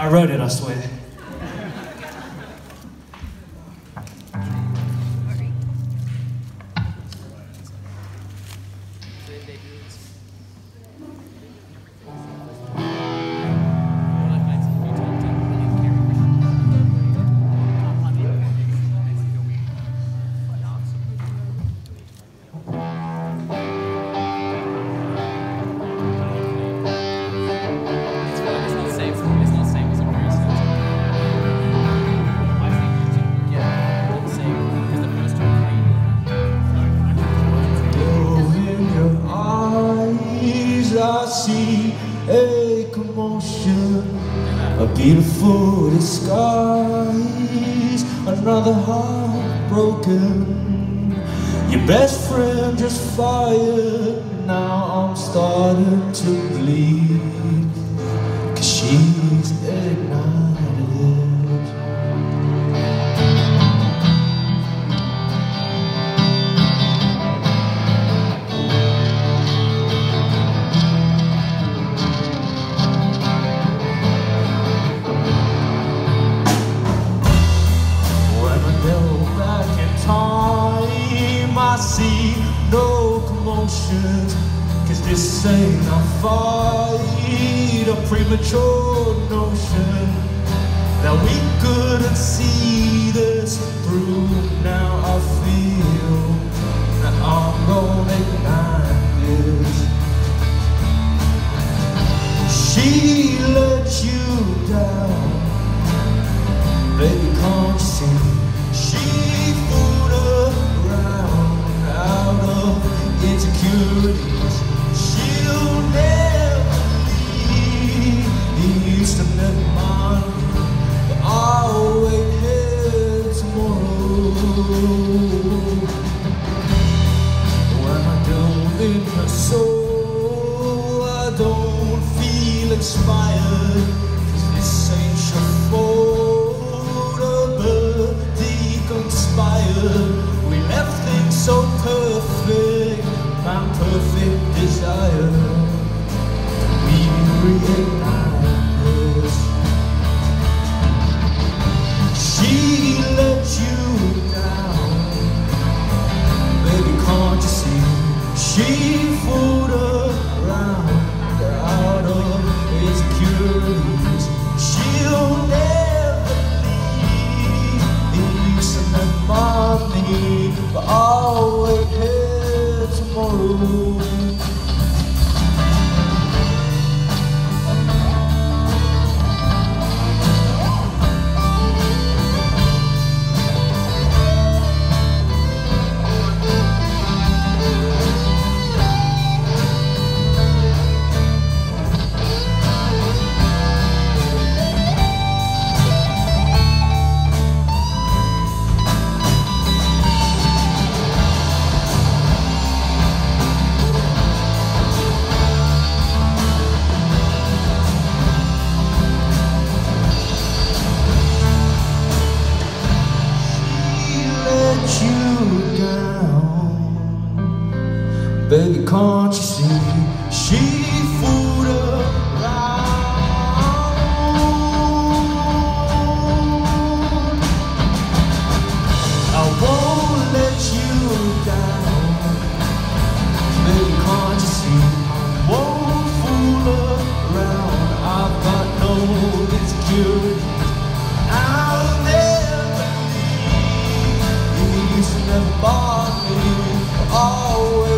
I wrote it, I swear. I see a commotion, a beautiful disguise, another heart broken. Your best friend just fired, now I'm starting to bleed, cause she's Cause this ain't a fight, a premature notion that we couldn't see this through. Now I feel that I'm ignite this. She let you down. Baby, can't you see? Soul, I don't feel inspired. But I'll wait here tomorrow. Baby, can't you see? She fooled around. I won't let you down. Baby, can't you see? Won't fool around. I've got no insecurities. I'll never leave. Never me. I'll